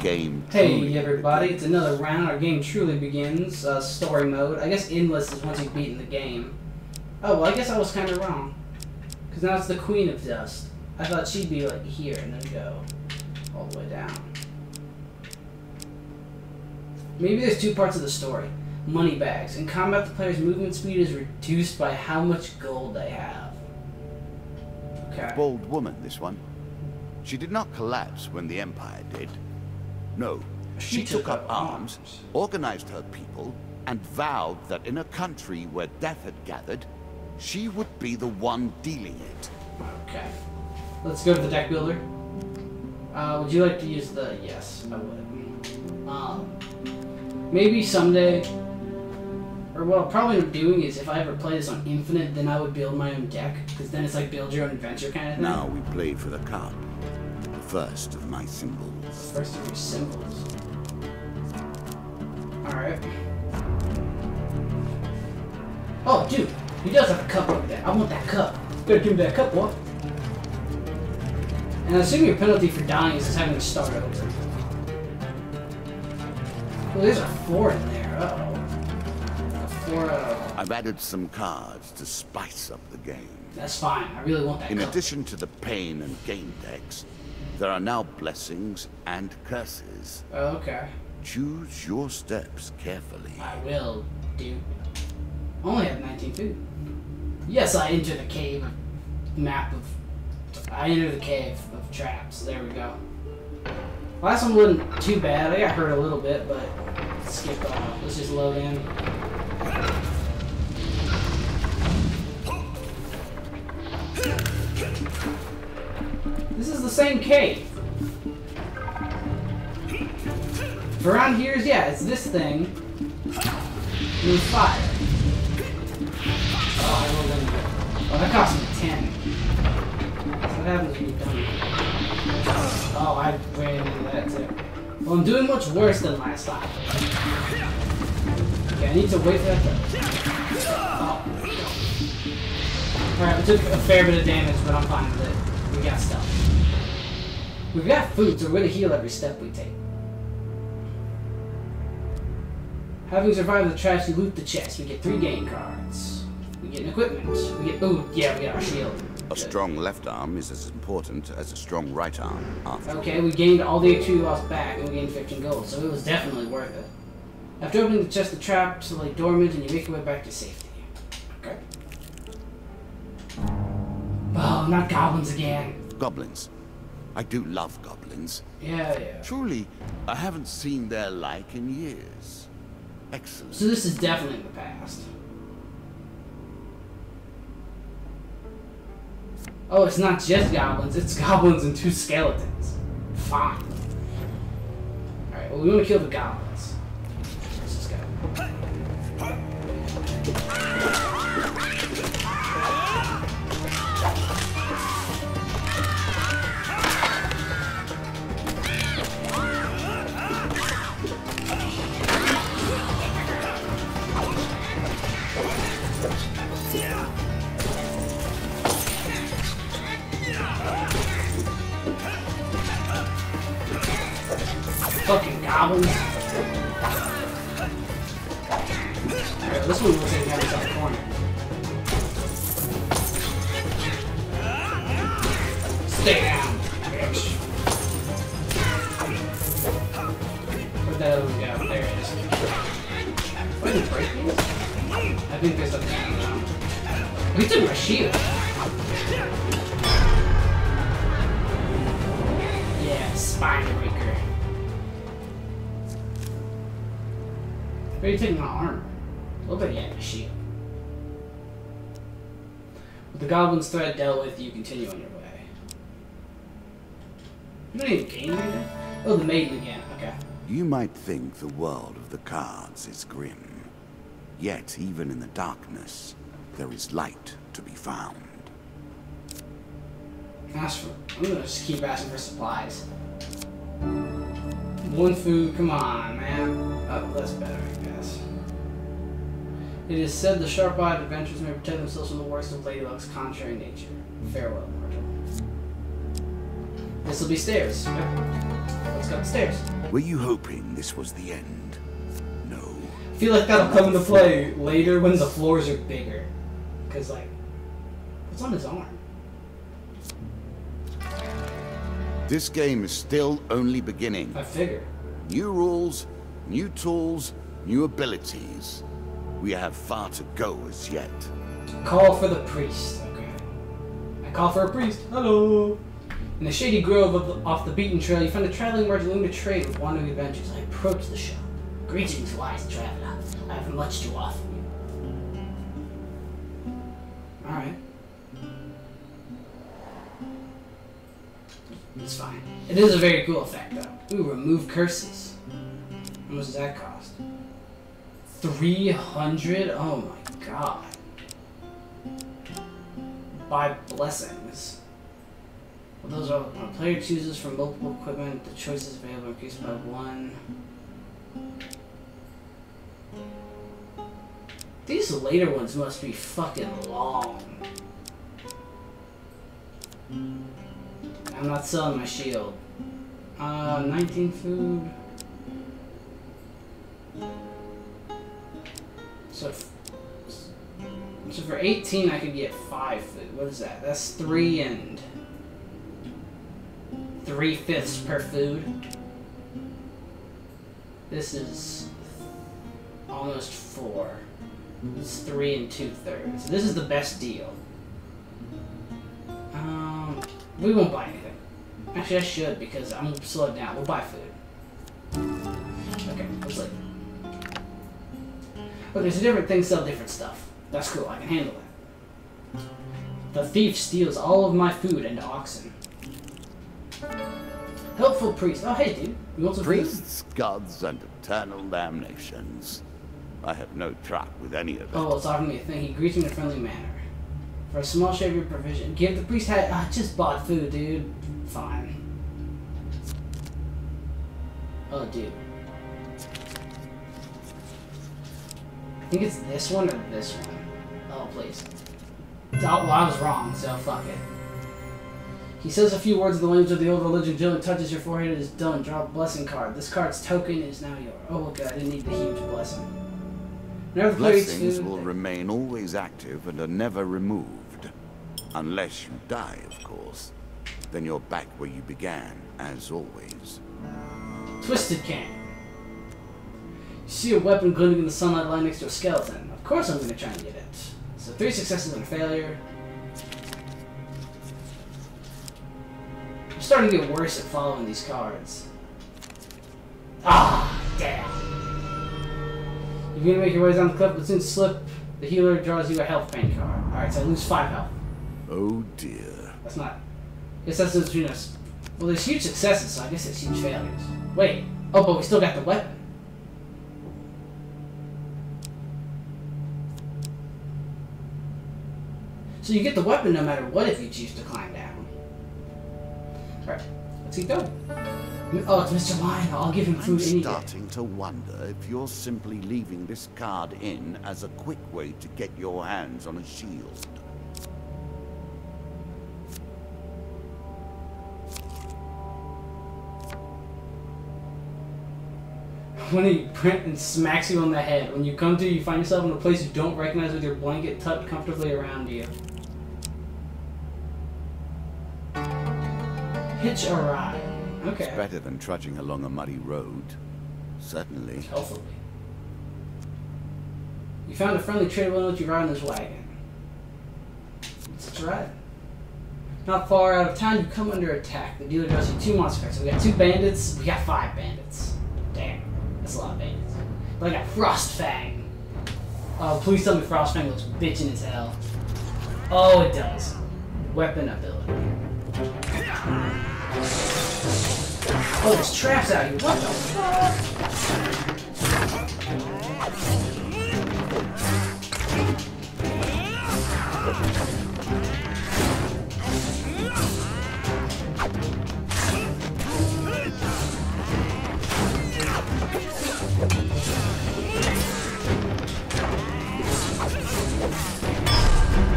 game. Hey everybody, it's another round. Our game truly begins. Uh, story mode. I guess endless is once you've beaten the game. Oh, well, I guess I was kind of wrong. Because now it's the Queen of Dust. I thought she'd be like here and then go all the way down. Maybe there's two parts of the story. Money bags. In combat, the player's movement speed is reduced by how much gold they have. Okay. Bold woman, this one. She did not collapse when the Empire did. No, she, took, up arms, organized her people, and vowed that in a country where death had gathered, she would be the one dealing it. Okay. Let's go to the deck builder. Uh, would you like to use the... Yes, I would. Um, maybe someday... Or what I'll probably doing is if I ever play this on Infinite, then I would build my own deck. Because then it's like build your own adventure kind of thing. Now we played for the cup. First of my symbols. First of your symbols. Alright. Oh, dude. He does have a cup over there. I want that cup. Better give me that cup, boy. And I assume your penalty for dying is just having to start over. Well, there's a four in there. Uh-oh. A four, uh... I've added some cards to spice up the game. That's fine. I really want that In cup. addition to the pain and gain decks, there are now blessings and curses. Oh, okay. Choose your steps carefully. I will, dude. I only have 19 food. Yes, I enter the cave of map of. I enter the cave of traps. There we go. Last one wasn't too bad. I got hurt a little bit, but skip off. Let's just load in. Same cave. Around here is yeah, it's this thing. With fire. Oh, I rolled into it. Oh, that cost me 10. So what happens when you don't? Oh, I ran into that too. Well, I'm doing much worse than last time. Okay, I need to wait for that to... Oh. Alright, we took a fair bit of damage, but I'm fine with it. We got stuff. We've got food, so we're gonna heal every step we take. Having survived the trash, we loot the chest. We get three game cards. We get an equipment. We get ooh, yeah, we got our shield. A strong left arm is as important as a strong right arm after Okay, we gained all the HP we lost back, and we gained 15 gold, so it was definitely worth it. After opening the chest, the traps lay dormant, and you make your way back to safety. Okay. Oh, not goblins again. Goblins. I do love goblins. Yeah, yeah. Truly, I haven't seen their like in years. Excellent. So this is definitely in the past. Oh, it's not just goblins, it's goblins and two skeletons. Fine. Alright, well we want to kill the goblins. Fucking goblins. Alright, this one looks like it has a corner. Stay down, bitch. Where'd that other one go? There it is. Why did break these? I think there's something on. Oh, he took my shield. Yeah, spine Where are you taking my armor? A bit, yeah, my shield. With the goblin's threat dealt with, you continue on your way. You don't even gain anything? Oh, the maiden again. Okay. You might think the world of the cards is grim. Yet, even in the darkness, there is light to be found. Ask for. I'm gonna just keep asking for supplies. One food, come on, man. Oh, that's better. It is said the sharp-eyed adventurers may protect themselves from the worst of Lady Luck's contrary nature. Farewell, mortal. This will be stairs. Yep. Let's go upstairs. Were you hoping this was the end? No. I feel like that'll come into play later when the floors are bigger. Cause like, what's on his arm? This game is still only beginning. I figure. New rules, new tools, new abilities. We have far to go as yet. Call for the priest. Okay. I call for a priest. Hello. In the shady grove of the, off the beaten trail, you find a traveling merchant to trade with wandering adventures. I approach the shop. Greetings, wise traveler. I have much to offer you. Alright. It's fine. It is a very cool effect, though. Ooh, remove curses. How much does that cost? 300? Oh my god. Buy blessings. Well, those are when a player chooses from multiple equipment, the choices available increase by one. These later ones must be fucking long. I'm not selling my shield. Uh, 19 food. So, so for 18 I could get 5 food. What is that? That's 3 and... 3 fifths per food. This is almost 4. It's 3 and 2 thirds. This is the best deal. Um, we won't buy anything. Actually, I should because I'm gonna slow it down. We'll buy food. Okay, so different things sell different stuff. That's cool, I can handle that. The thief steals all of my food and oxen. Helpful priest. Oh, hey, dude. You want some Priests, gods, and eternal damnations. I have no truck with any of it. Oh, well, it's offering me a thing. He greets me in a friendly manner. For a small share of your provision. Give the priest hat. I just bought food, dude. Fine. Oh, dude. Think it's this one or this one. Oh, please. Oh, well, I was wrong, so fuck it. He says a few words in the language of the old religion. Jill touches your forehead. And It is done. Draw a blessing card. This card's token is now yours. Oh, look, I didn't need the huge blessing. Whenever the player eats Blessings food, will remain always active and are never removed. Unless you die, of course. Then you're back where you began, as always. Twisted Cane. You see a weapon glinting in the sunlight lying next to a skeleton. Of course I'm going to try and get it. So three successes and a failure. I'm starting to get worse at following these cards. Ah, damn. You're going to make your way down the cliff, but soon slip. The healer draws you a health pain card. Alright, so I lose five health. Oh dear. That's not. Guess that's between us. Well, there's huge successes, so I guess it's huge failures. Wait. Oh, but we still got the weapon. So you get the weapon no matter what if you choose to climb down. Alright, let's keep going. Oh, it's Mr. Lion. I'll give him I'm food any day. starting to wonder if you're simply leaving this card in as a quick way to get your hands on a shield. when he print and smacks you on the head. When you come to, you find yourself in a place you don't recognize with your blanket tucked comfortably around you. Hitch a ride. Okay. Better than trudging along a muddy road. Certainly. Hopefully. You found a friendly trader willing to let you ride in his wagon. It's a ride. Not far out of town, you come under attack. The dealer draws you two monster cards. So we got two bandits, we got five bandits. Damn, that's a lot of bandits. But I got Frostfang. Oh, uh, please tell me Frostfang looks bitchin' as hell. Oh, it does. Weapon ability. Oh, there's traps out here. What the fuck?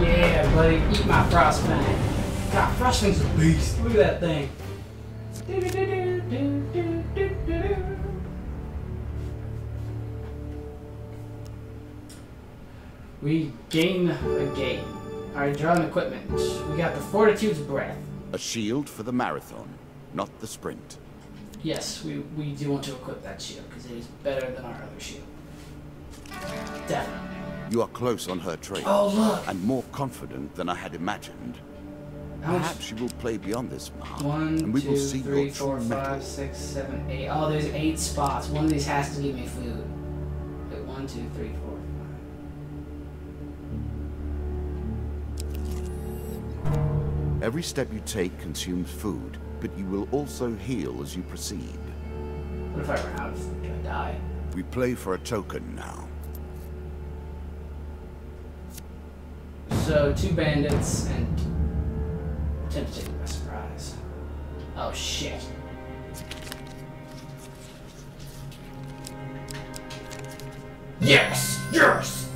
Yeah, buddy, eat my Frostfang. God, Frostfang's a beast. Look at that thing. We gain a gain. Alright, draw an equipment. We got the Fortitude's Breath. A shield for the marathon, not the sprint. Yes, we, we do want to equip that shield because it is better than our other shield. Definitely. You are close on her trail. Oh, look! And more confident than I had imagined. Perhaps she will play beyond this mark. One, and we two, will see three, your four, five, six, seven, eight. Oh, there's eight spots. One of these has to give me food. Wait, one, two, three, four, Every step you take consumes food, but you will also heal as you proceed. What if I run out of food? Do I die? We play for a token now. So, two bandits and attempt to take me by surprise. Oh, shit. Yes! Yes!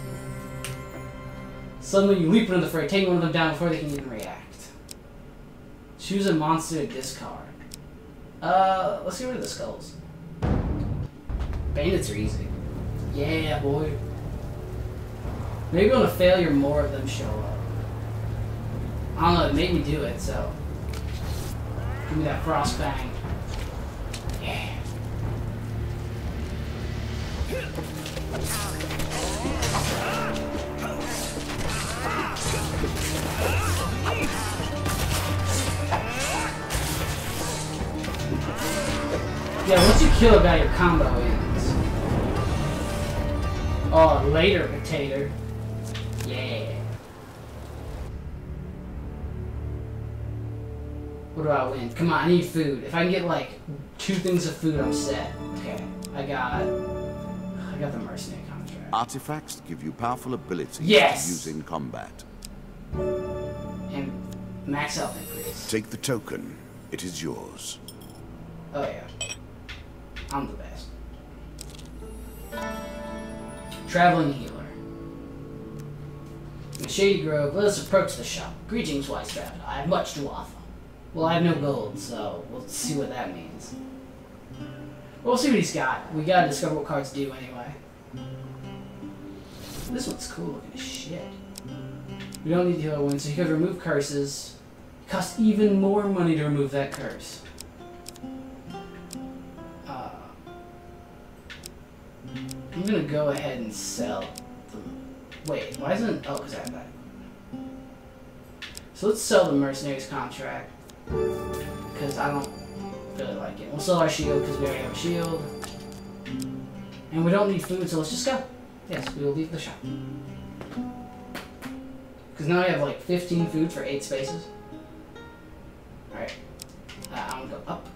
Suddenly you leap into the fray, taking one of them down before they can even react. Choose a monster to discard. Uh, let's get rid of the skulls. Bandits are easy. Yeah, boy. Maybe on a failure, more of them show up. I don't know, it made me do it, so. Give me that cross bang. Yeah. Yeah, once you kill a guy, your combo ends. Oh, later, potato. Yeah. What do I win? Come on, I need food. If I can get like two things of food, I'm set. Okay, I got, I got the mercenary contract. Artifacts give you powerful abilities Yes! to use in combat. And max health increase. Take the token. It is yours. Oh yeah. I'm the best. Traveling healer. In Shady Grove, let us approach the shop. Greetings, Wise Traveler. I have much to offer. Well, I have no gold, so we'll see what that means. We'll see what he's got. We gotta discover what cards do anyway. This one's cool looking as shit. We don't need the other one, so you could remove curses. It costs even more money to remove that curse. I'm gonna go ahead and sell the. Wait, why isn't. Oh, because I have that. So let's sell the mercenaries contract. Because I don't really like it. We'll sell our shield because we already have a shield. And we don't need food, so let's just go. Yes, we will leave the shop. Because now I have like 15 food for 8 spaces. Alright. Uh, I'm gonna go up.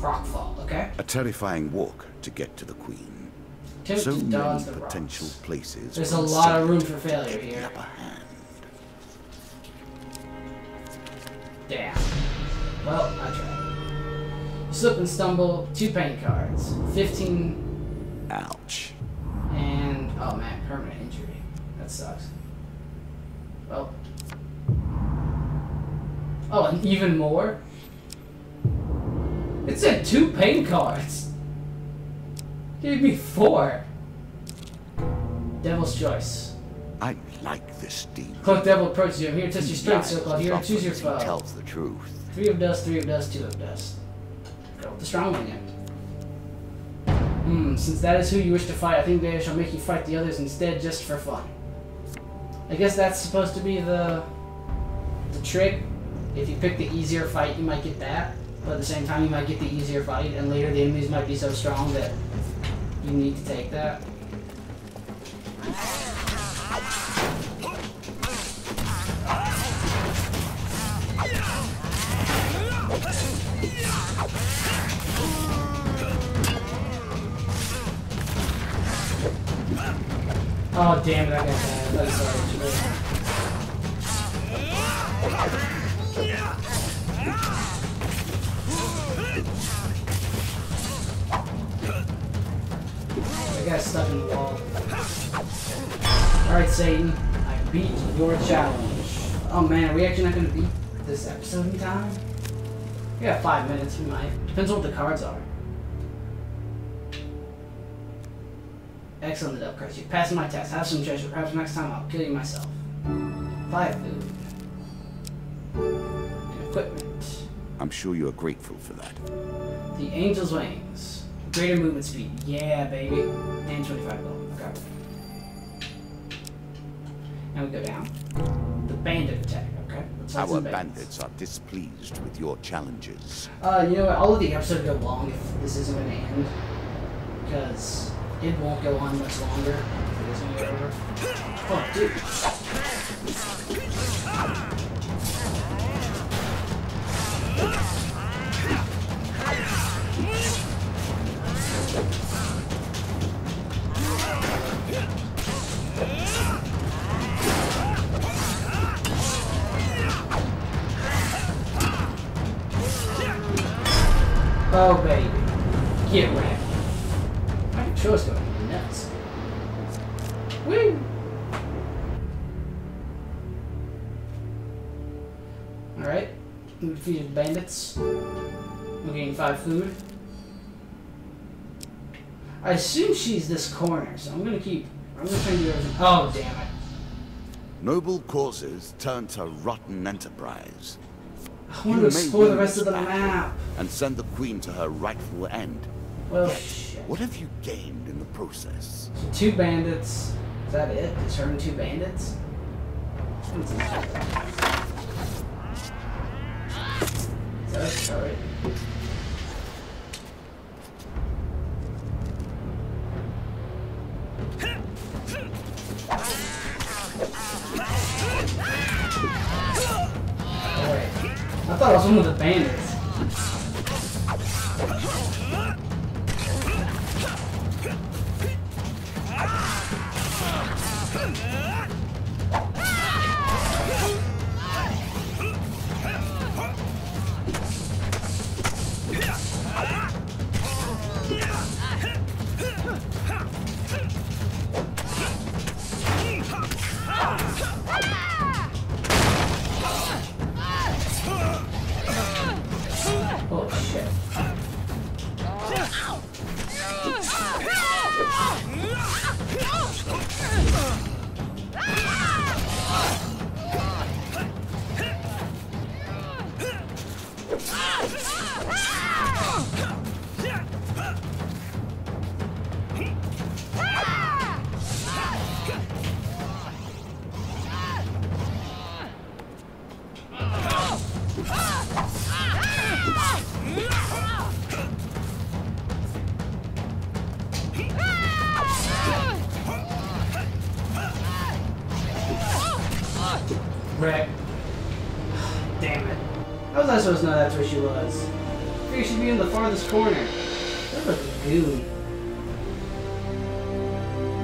Rockfall, okay? A terrifying walk to get to the Queen. So many potential rocks. places. There's a lot of room for failure here. Damn. Well, I tried. Slip and stumble, two paint cards, 15, Ouch. and oh man, permanent injury. That sucks. Well. Oh, and even more? It said two pain cards. Gave me four. Devil's Choice. I like this demon. Cloak Devil approaches you. I'm here to test your strength, so called. Here, choose your foe. tells the truth. Three of dust, three of dust, two of dust. Go with the strong one again. Hmm, since that is who you wish to fight, I think they shall make you fight the others instead just for fun. I guess that's supposed to be the the trick. If you pick the easier fight, you might get that. But at the same time, you might get the easier fight, and later the enemies might be so strong that you need to take that. Oh damn it, I got that. I'm sorry, Oh man, are we actually not gonna beat this episode in time? We got five minutes, we might. Depends on what the cards are. Excellent, the Delcrest. You passed my test. Have some treasure. Perhaps next time I'll kill you myself. Five food. And equipment. I'm sure you are grateful for that. The Angel's Wings. Greater movement speed. Yeah, baby. And 25 gold. And we go down. The bandit attack. Okay. Our bandits are displeased with your challenges. Uh, you know what? I'll let the episode go long if this isn't going to end. Because it won't go on much longer if it isn't over. Oh, dude. Oh, baby. Get wrecked. My control's going nuts. Woo! Alright. We defeated bandits. We're getting five food. I assume she's this corner, so I'm gonna keep. I'm gonna try and do everything. Oh, damn it. Noble causes turn to rotten enterprise. I want to You explore the rest of the map. And send the queen to her rightful end. Well, Yet, shit. what have you gained in the process? So two bandits. Is that it? Is her two bandits? What's in that? Is that a turret? I thought it was Wreck. Damn it. How was I supposed to know that's where she was? I figured she'd be in the farthest corner. That was a goon.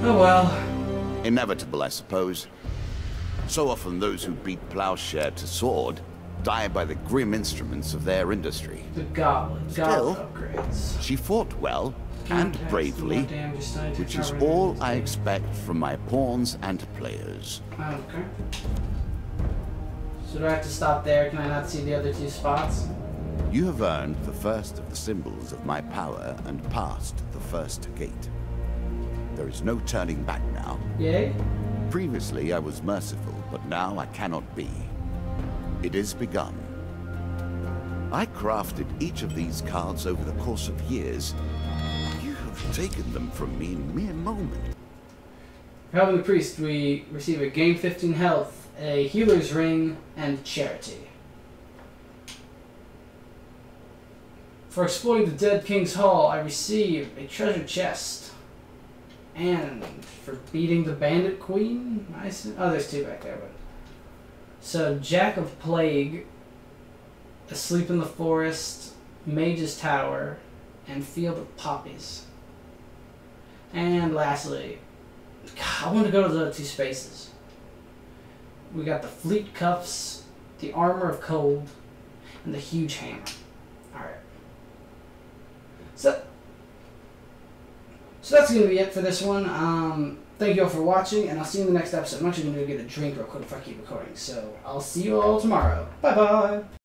Oh well. Inevitable, I suppose. So often those who beat plowshare to sword die by the grim instruments of their industry. The goblet. Still- upgrades. She fought well and Contacts, bravely, more damage, scientific which is all I expect from my pawns and players. Okay. So do I have to stop there? Can I not see the other two spots? You have earned the first of the symbols of my power and passed the first gate. There is no turning back now. Yay? Previously I was merciful, but now I cannot be. It is begun. I crafted each of these cards over the course of years. You have taken them from me in mere moment. For helping the priest, we receive a gain 15 health, a healer's ring, and charity. For exploring the Dead King's Hall, I receive a treasure chest. And for beating the Bandit Queen, I see, oh, there's two back there, but so Jack of Plague, Asleep in the Forest, Mage's Tower, and Field of Poppies. And lastly, God, I want to go to the other two spaces. We got the Fleet Cuffs, the Armor of Cold, and the Huge Hammer. Alright. So, so that's going to be it for this one. Um, thank you all for watching, and I'll see you in the next episode. I'm actually going to go get a drink real quick before I keep recording. So, I'll see you all tomorrow. Bye bye!